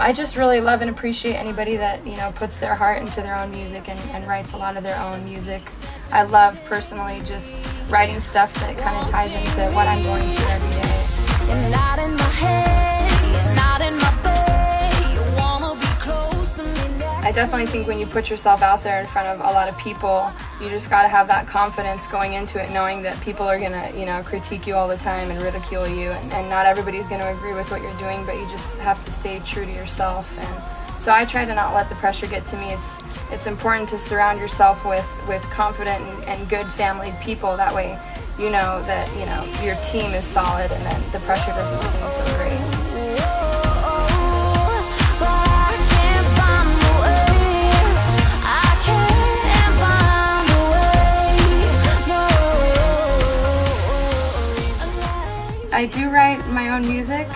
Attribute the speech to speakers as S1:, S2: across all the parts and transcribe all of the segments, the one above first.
S1: I just really love and appreciate anybody that you know puts their heart into their own music and, and writes a lot of their own music. I love personally just writing stuff that kind of ties into what I'm going through every day. I definitely think when you put yourself out there in front of a lot of people, you just got to have that confidence going into it, knowing that people are going to, you know, critique you all the time and ridicule you, and, and not everybody's going to agree with what you're doing, but you just have to stay true to yourself. And so I try to not let the pressure get to me. It's it's important to surround yourself with with confident and, and good family people. That way, you know that you know your team is solid, and then the pressure doesn't seem so great. I do write my own music.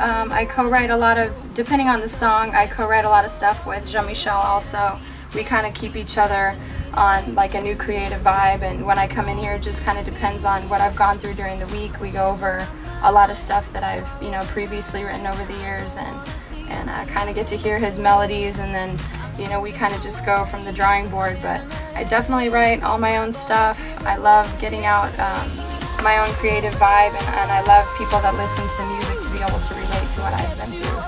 S1: Um, I co-write a lot of, depending on the song, I co-write a lot of stuff with Jean-Michel also. We kind of keep each other on like a new creative vibe and when I come in here it just kind of depends on what I've gone through during the week. We go over a lot of stuff that I've you know previously written over the years and and I kind of get to hear his melodies and then you know we kind of just go from the drawing board but I definitely write all my own stuff. I love getting out um, my own creative vibe and, and I love people that listen to the music to be able to relate to what I've been through.